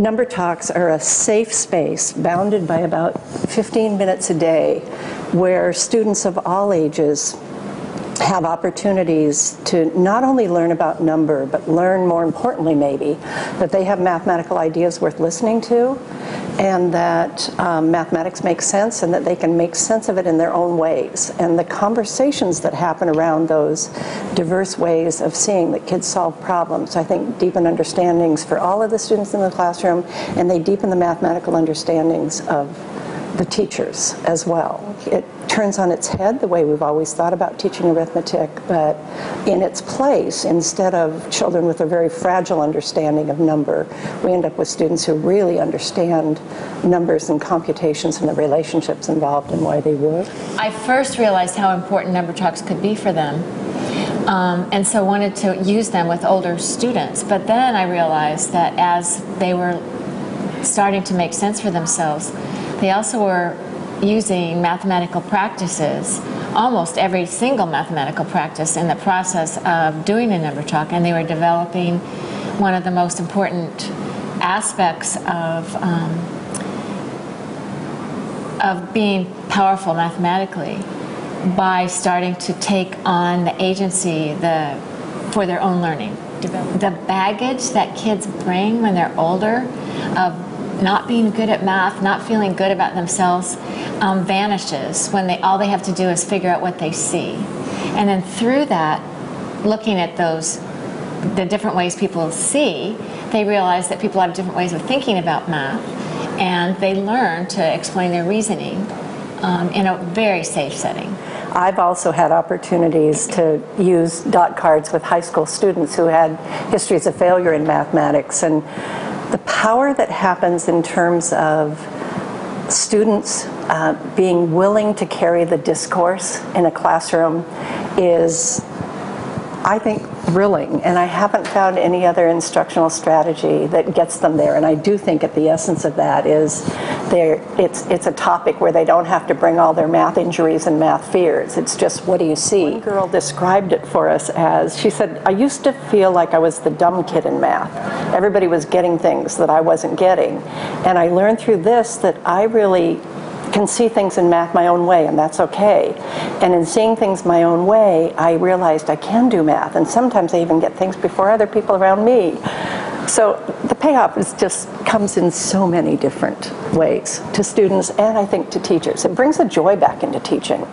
Number talks are a safe space bounded by about 15 minutes a day where students of all ages have opportunities to not only learn about number, but learn more importantly, maybe, that they have mathematical ideas worth listening to, and that um, mathematics makes sense, and that they can make sense of it in their own ways. And the conversations that happen around those diverse ways of seeing that kids solve problems, I think, deepen understandings for all of the students in the classroom, and they deepen the mathematical understandings of the teachers as well. It turns on its head the way we've always thought about teaching arithmetic, but in its place, instead of children with a very fragile understanding of number, we end up with students who really understand numbers and computations and the relationships involved and why they work. I first realized how important number talks could be for them. Um, and so wanted to use them with older students. But then I realized that as they were starting to make sense for themselves, they also were using mathematical practices, almost every single mathematical practice in the process of doing a number talk, and they were developing one of the most important aspects of um, of being powerful mathematically by starting to take on the agency the for their own learning. The baggage that kids bring when they're older of not being good at math, not feeling good about themselves, um, vanishes when they all they have to do is figure out what they see, and then through that, looking at those, the different ways people see, they realize that people have different ways of thinking about math, and they learn to explain their reasoning um, in a very safe setting. I've also had opportunities to use dot cards with high school students who had histories of failure in mathematics and the power that happens in terms of students uh, being willing to carry the discourse in a classroom is, I think, thrilling. And I haven't found any other instructional strategy that gets them there. And I do think at the essence of that is it's, it's a topic where they don't have to bring all their math injuries and math fears. It's just, what do you see? One girl described it for us as, she said, I used to feel like I was the dumb kid in math. Everybody was getting things that I wasn't getting. And I learned through this that I really can see things in math my own way, and that's okay. And in seeing things my own way, I realized I can do math, and sometimes I even get things before other people around me. So the payoff is just comes in so many different ways to students and I think to teachers. It brings a joy back into teaching.